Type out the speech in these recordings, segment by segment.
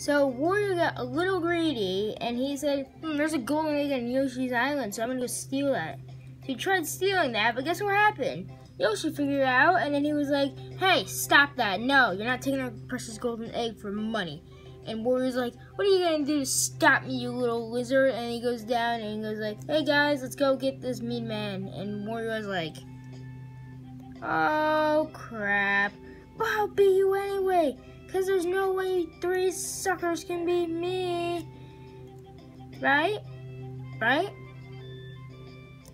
So Wario got a little greedy and he said, hmm, there's a golden egg on Yoshi's Island, so I'm gonna go steal that. So he tried stealing that, but guess what happened? Yoshi figured it out and then he was like, hey, stop that. No, you're not taking our precious golden egg for money. And Wario's like, what are you gonna do to stop me, you little lizard? And he goes down and he goes like, hey guys, let's go get this mean man. And Wario's like, oh crap. but I'll beat you anyway. Because there's no way three suckers can beat me. Right? Right?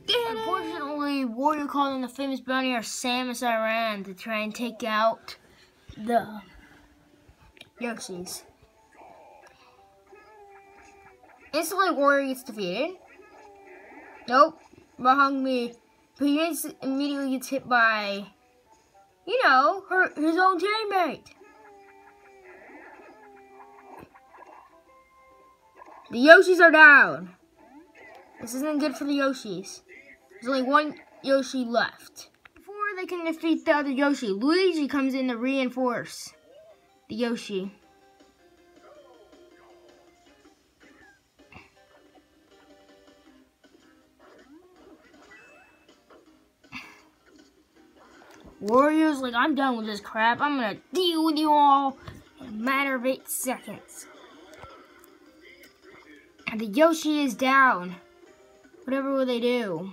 Unfortunately, Wario called in the famous bounty hunter Samus Aran to try and take out the Yoshis. Instantly, Wario gets defeated. Nope, me. But he immediately gets hit by, you know, her, his own teammate. The Yoshis are down. This isn't good for the Yoshis. There's only one Yoshi left. Before they can defeat the other Yoshi, Luigi comes in to reinforce the Yoshi. Wario's, like, I'm done with this crap. I'm gonna deal with you all in a matter of eight seconds. The Yoshi is down. Whatever will they do?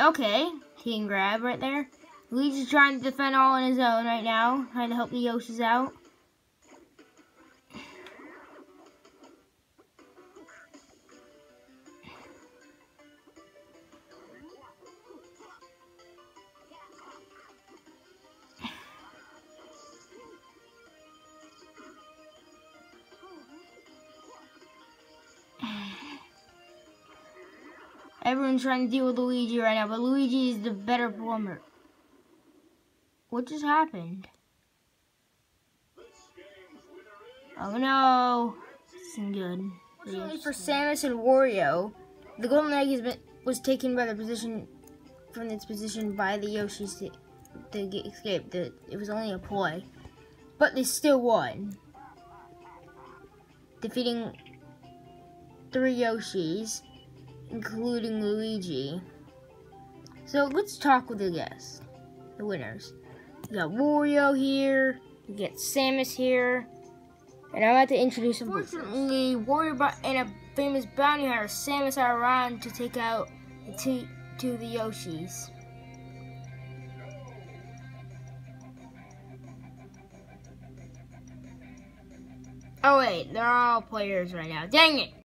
Okay, he can grab right there. Luigi's trying to defend all on his own right now, trying to help the Yoshis out. Everyone's trying to deal with Luigi right now, but Luigi is the better plumber. What just happened? Oh no, this isn't good. Fortunately for Samus and Wario, the golden egg has been, was taken by the position from its position by the Yoshis to, to escape. The, it was only a ploy, but they still won, defeating three Yoshis including Luigi. So let's talk with the guests, the winners. We got Wario here, we get Samus here, and I'm about to introduce them. Fortunately, Wario and a famous bounty hunter, Samus Aran, to take out the two, of the Yoshis. Oh wait, they're all players right now. Dang it!